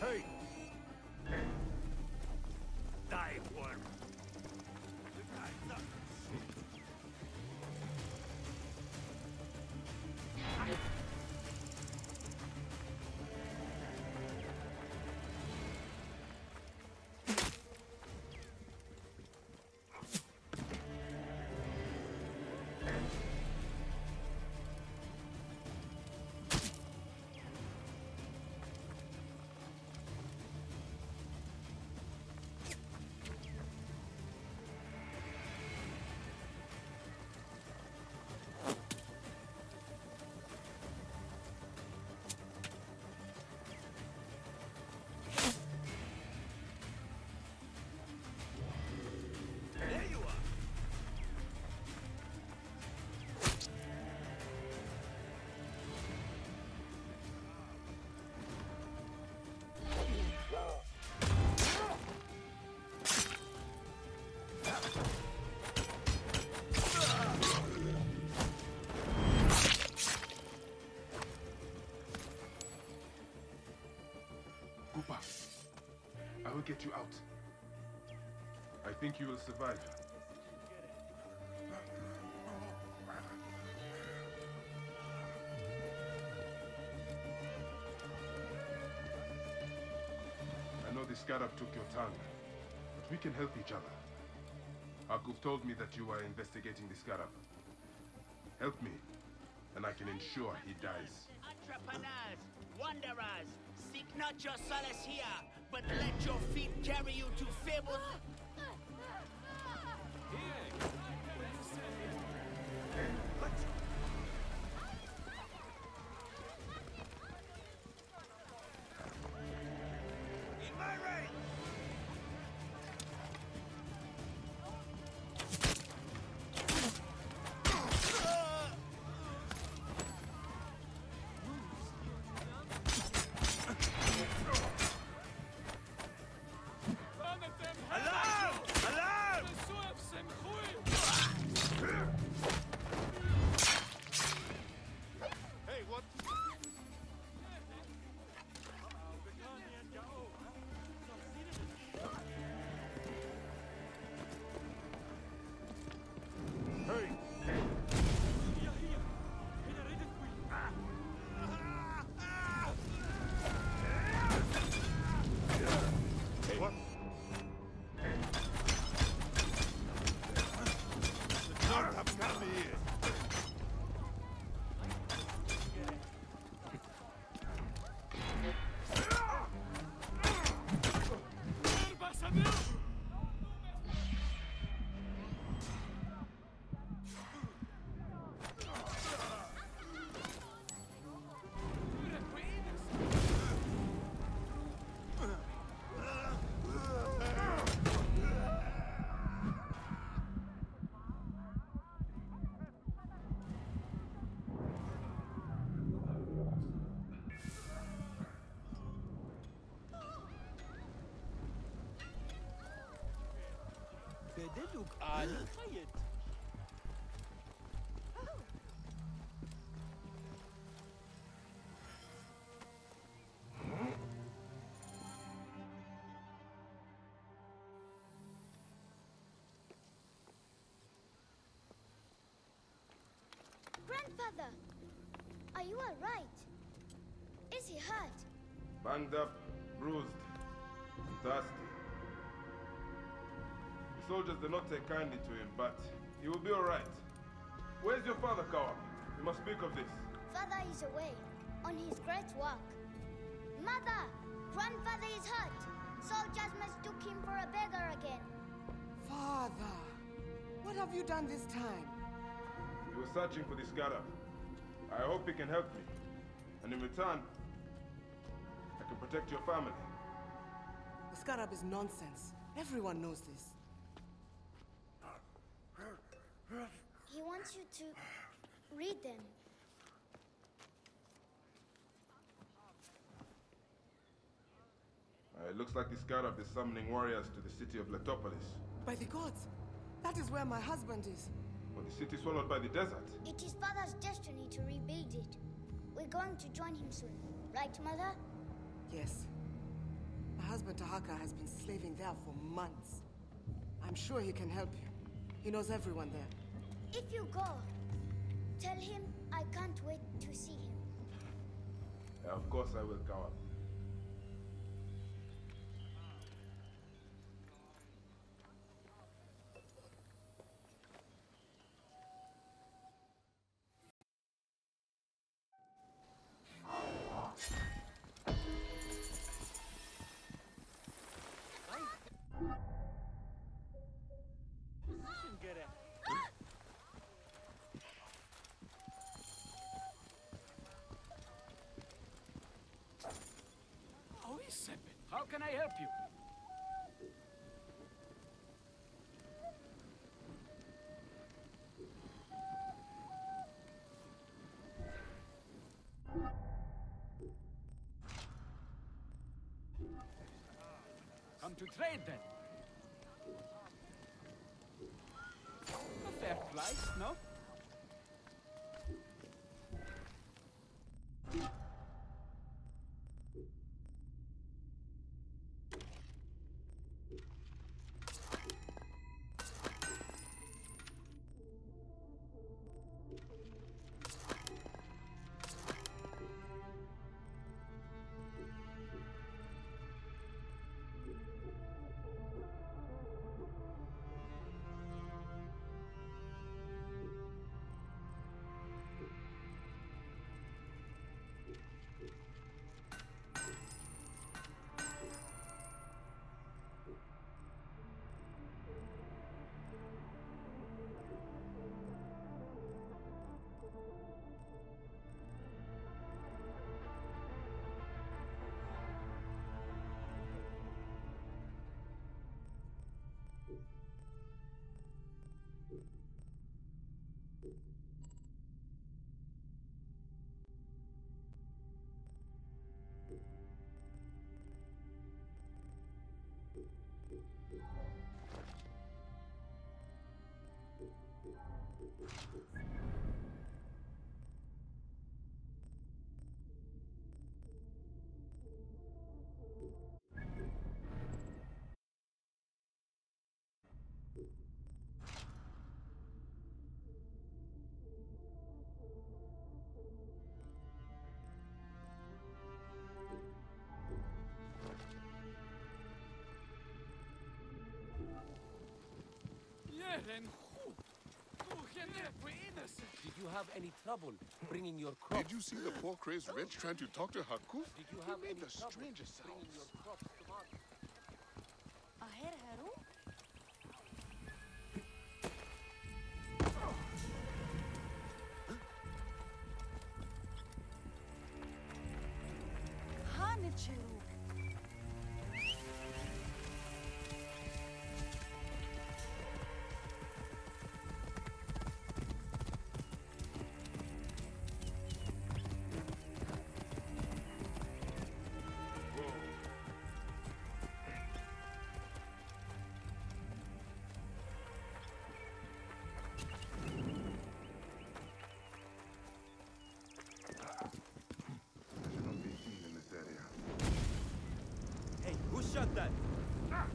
Hey, get you out. I think you will survive. I know the Scarab took your tongue, but we can help each other. Akuf told me that you are investigating the Scarab. Help me, and I can ensure he dies. Entrepreneurs, wanderers, seek not your solace here, but let your feet carry you to fabled... look odd. Try. Grandfather, are you alright? Is he hurt? Banged up, bruised, and dusty. The soldiers did not take kindly to him, but he will be all right. Where's your father, Kawa? We must speak of this. Father is away on his great work. Mother, grandfather is hurt. Soldiers mistook him for a beggar again. Father, what have you done this time? We were searching for the Scarab. I hope he can help me. And in return, I can protect your family. The Scarab is nonsense. Everyone knows this. He wants you to read them. Uh, it looks like the Scarab is summoning warriors to the city of Letopolis. By the gods, that is where my husband is. But the city swallowed by the desert. It is father's destiny to rebuild it. We're going to join him soon. Right, mother? Yes. My husband Tahaka has been slaving there for months. I'm sure he can help you. He knows everyone there. If you go, tell him I can't wait to see him. Of course I will, Kawa. Can I help you? Come to trade then. A fair price, no? Then who? Who can we're innocent? Did you have any trouble bringing your crops? Did you see the poor crazed wretch trying to talk to Hakuf? Did you He have made any the trouble strangest bringing sounds. your crops to market? Aher Haru? Hanichiru. shut that. Ah.